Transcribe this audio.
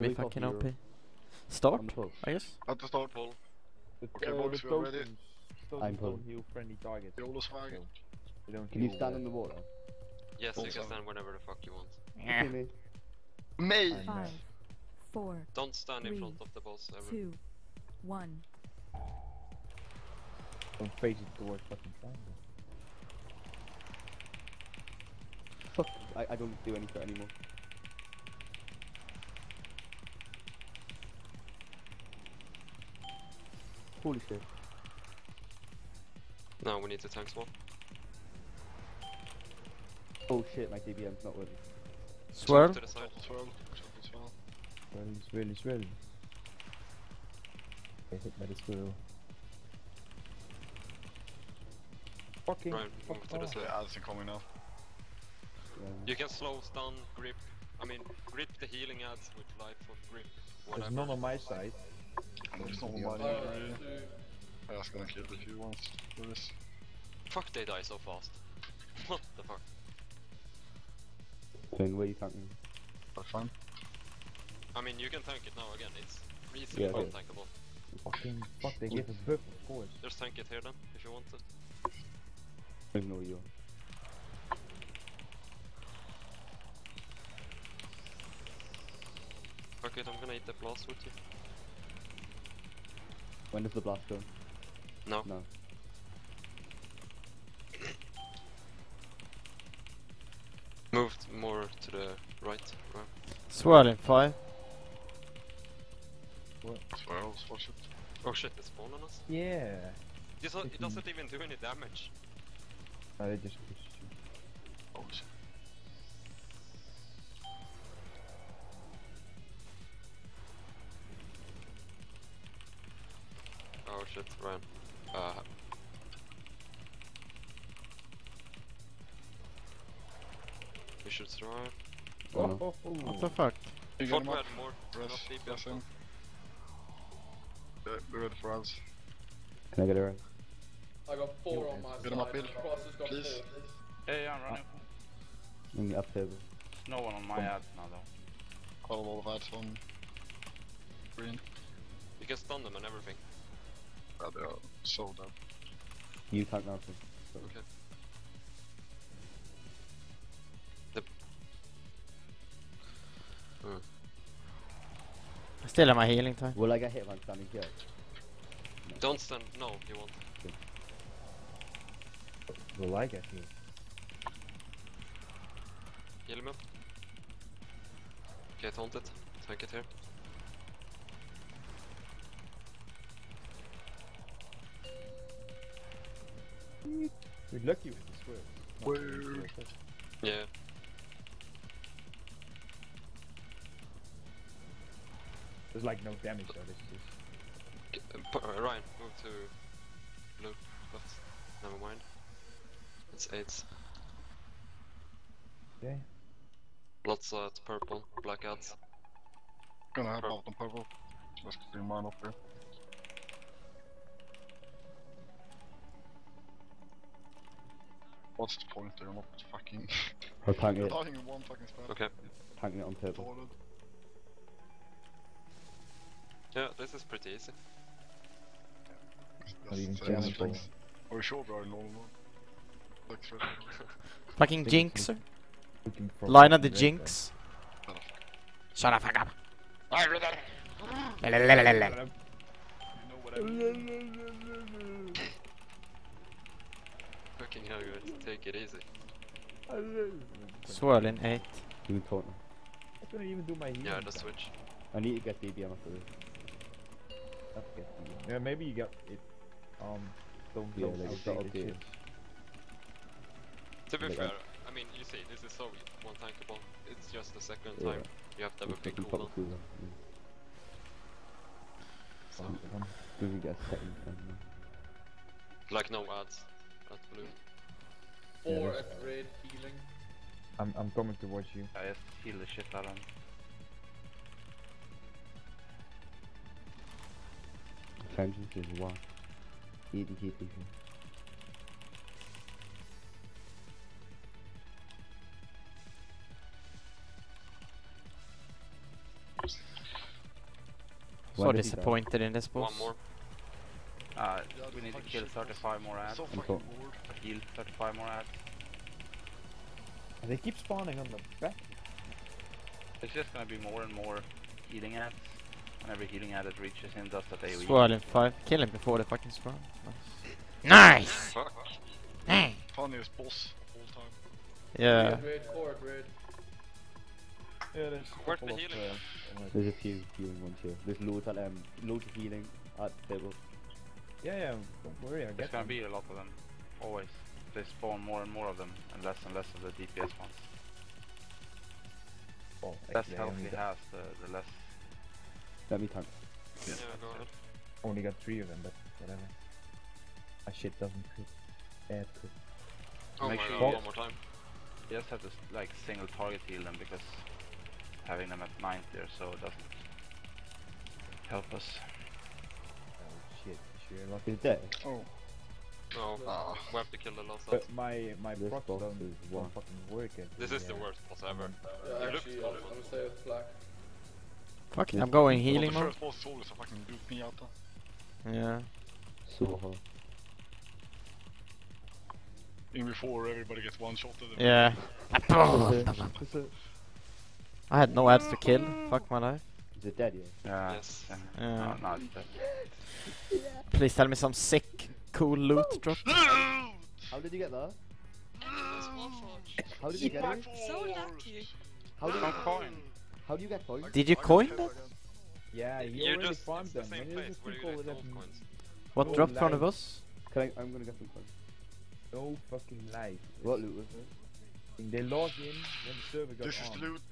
Be Week off fucking Euro. OP. Start, the 12th. I guess. At the start, Pull. The, Okay, uh, boys, the we are ready. tokens, tokens I'm don't pulling. heal friendly targets. Yola's wagon. so they don't Can you stand in the water? Yes, you can stand whenever the fuck you want. Okay, me. Me! Five, four, Don't stand in front of the boss ever. two, one. Don't face it towards fucking triangle. Fuck, I, I don't do any threat anymore. Holy shit. Now we need to tank swap. Oh shit, my DBM's not working. Swirl. To the side. Total swirl. Total swirl. Swirly, swirly, swirly. Get hit by the swirl. Fucking Ryan, fuck move to the side. yeah, Addison coming now. Yeah. You can slow stun, grip. I mean, grip the healing adds with life of grip. There's none on my side. There's no Yeah. money oh, already. I was gonna kill if you want for this. Fuck, they die so fast. what the fuck? Thing, where you tanking? That's fine. I mean, you can tank it now again. It's easily Yeah, okay. non-tankable. Fucking fuck, they give us buff, of course. Just tank it here then, if you want to. I know you are. Fuck it, I'm gonna eat the blast with you. When does the blast go? No. No. Moved more to the right. right. Swirl in five. Swirls, watch it. Oh shit, it's spawn on us. Yeah. It doesn't, it doesn't even do any damage. Oh, no, they just push you. Oh shit. Shit, Ryan. Uh, we should try. Oh. Oh, oh, What the fuck? You get Thought we had more. Res, enough DPS res him. now. Yeah, we're ready for ads. Can I get around? I got four on my Get side. him up, Bill. Cross has got Please. four. Yeah, yeah, I'm running. In the up table. No one on my ads now though. Quite a lot of ads on green. You can stun them and everything. Yeah, they are so dead. You tank now, please. Okay. The... Hmm. I still have my healing time. Will I get hit if I'm standing here? Don't stand. No, you won't. Will I get hit? Heal him up. Okay, taunt it. Tank it here. We're lucky with this swirl. Not Weird. with the swirl. Yeah. There's like no damage though, this is G- uh, p- uh, Ryan, move to blue. But never mind. It's AIDS. Okay. Lots at purple. Black ads. Gonna have Purple. out on purple. Let's do mine up here. What's the point there? I'm not fucking Or tank it. dying in one fucking spot. Okay. Tanking it on table. Forwarded. Yeah, this is pretty easy. That's even the same as Jambo. things. Are you sure we are normal? Like, threat. Fucking Jinx. it's jinxer. looking for Line of the jinx. Oh, Shut the fuck up. Fucking hell, guys. Take it easy. Swirl in eight. You can taunt me. then. I couldn't even do my healing. Yeah, the switch. I need to get DBM after this. Let's get the- Yeah, maybe you got it. Um, don't Yeah, don't like it's outdate not the To be Like, fair, I mean, you see, this is so one tankable. It's just the second Yeah. time you have to have a Just big cooldown. pop cooldown. Yeah. So, Do we get a second time? like no ads at blue. Four Yeah. at red healing. I'm I'm coming towards you. I have to heal the shit out of him. Vengeance is one. Eating keep eating. So When did he die? disappointed in this boss. One more. Uh, we need to kill 35 more ads. So I'm fucking bored. Heal 35 more ads. And they keep spawning on the back. It's just gonna be more and more healing ads. Whenever healing ad it reaches him, does that AoE. Swirl in 5. Kill him before the fucking spawn. Nice! Fuck. Nice! Funniest boss all time. Yeah. Raid, raid, forward, raid. Yeah, there's a Where's the couple of, healing? uh, almost- There's a few healing ones here. There's loads of um, loads of healing at table. Yeah, yeah, don't worry, I There's get gonna them. be a lot of them. Always. They spawn more and more of them, and less and less of the DPS ones. Oh, Less actually, health only he got, has, the, the less. Let me tank. Yeah, go ahead. only got three of them, but whatever. My shit doesn't crit. Bad crit. Oh Make my sure god, one more time. You just have to like single target heal them because having them at 90 or so doesn't help us. Oh shit, sure luck. He's dead. Oh. No, Ah. we have to kill the last But ads. my my This box is don't one. fucking work. at This the, is the uh, worst boss ever. Yeah, You actually, for I'm. I'm gonna stay with black. Fuck it, I'm going Well, healing the mode. first boss is always a fucking dupe me out. Yeah. So hard. In before everybody gets one shot at them. Yeah. I had no ads to kill. Fuck my life. Is it dead yet? Yeah. Yes. yeah. Yeah. No, no, it's dead. Please tell me some sick, cool loot drop. How did you get that? How did you get it? So lucky. How did Some coin. How do you get coins? Did you coin that? Yeah, he You already just, farmed it's the them. same place where you get of gold them. coins. What No dropped from the life. boss? Can I, I'm gonna get some coins. No fucking life. What loot was it? They logged in when the server got This is loot.